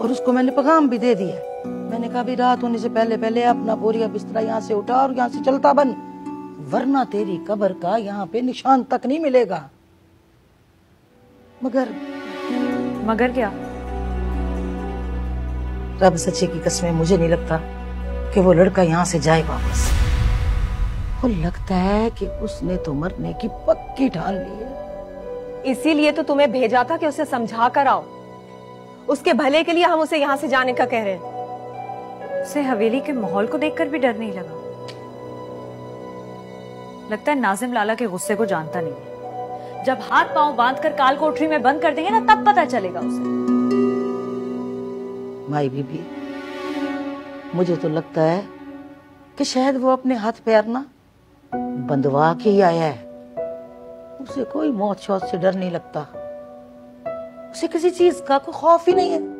और उसको मैंने पैगाम भी दे दिया मैंने कहा भी रात होने से पहले पहले अपना बोरिया बिस्तरा यहाँ से उठा और यहाँ से चलता बन। वरना तेरी कब्र का यहाँ पे निशान तक नहीं मिलेगा। मगर मगर क्या? रब सच्चे की कसमें मुझे नहीं लगता कि वो लड़का यहाँ से जाए वापस। वो लगता है कि उसने तो मरने की पक्की ठान ली है। इसीलिए तो तुम्हें भेजा था कि उसे समझा कर आओ। उसके भले के लिए हम उसे यहाँ से जाने का कह रहे हैं। उसे हवेली के माहौल को देखकर भी डर नहीं लगा। लगता है नाजिम लाला के गुस्से को जानता नहीं है। जब हाथ पाँव बांधकर काल कोठरी में बंद कर देंगे ना तब पता चलेगा उसे। माई बीबी मुझे तो लगता है कि शायद वो अपने हाथ पैर ना बंधवा के ही आया है। उसे कोई मौत शौत से डर नहीं लगता। उसे किसी चीज़ का कोई खौफ ही नहीं है।